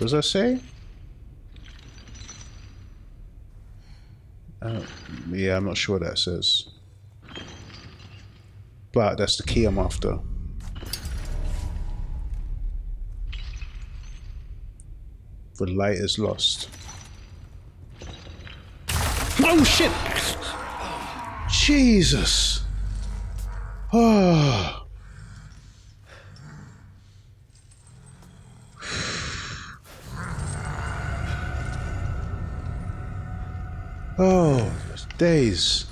What does that say? Uh, yeah, I'm not sure what that says. But that's the key I'm after. The light is lost. Oh shit! Jesus! Oh. Oh, there's days.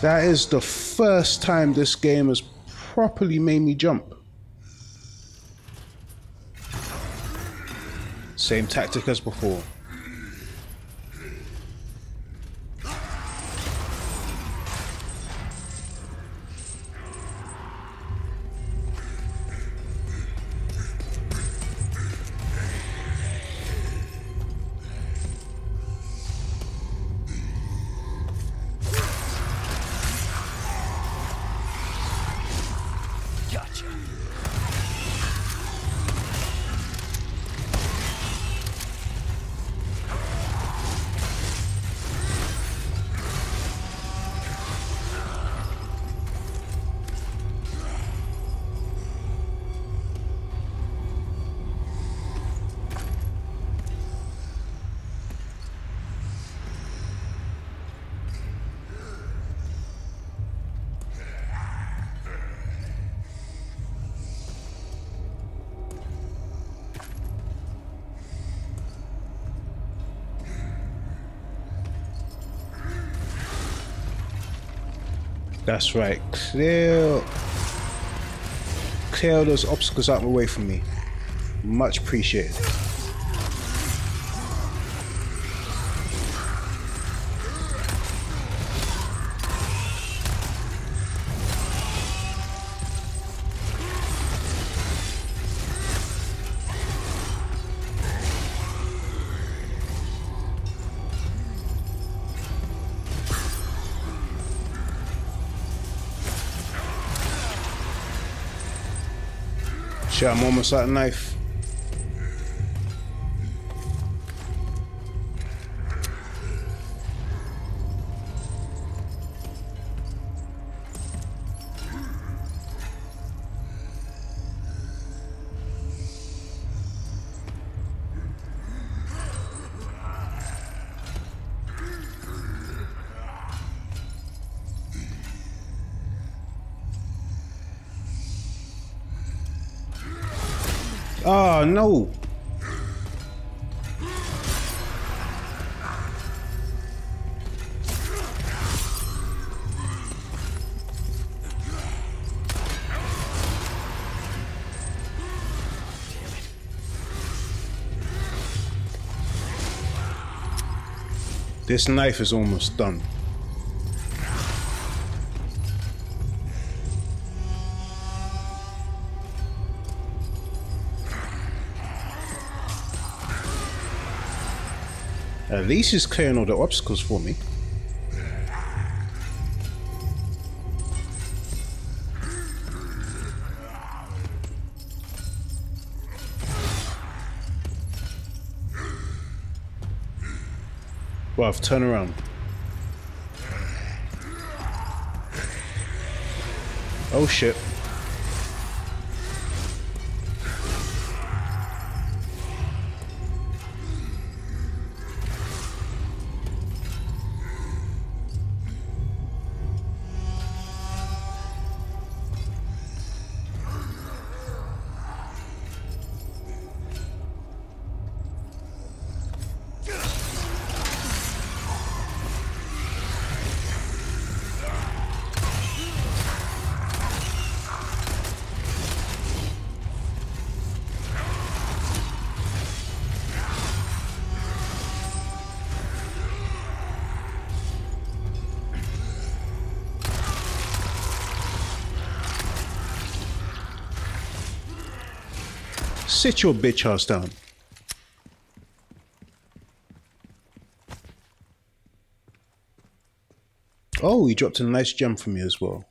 That is the first time this game has properly made me jump. Same tactic as before. Gotcha. That's right. Clear, clear those obstacles out of the way from me. Much appreciated. Almost out of knife. Oh no. This knife is almost done. Uh, At least he's clearing all the obstacles for me. Well, I've turned around. Oh shit. Sit your bitch ass down. Oh, he dropped a nice gem for me as well.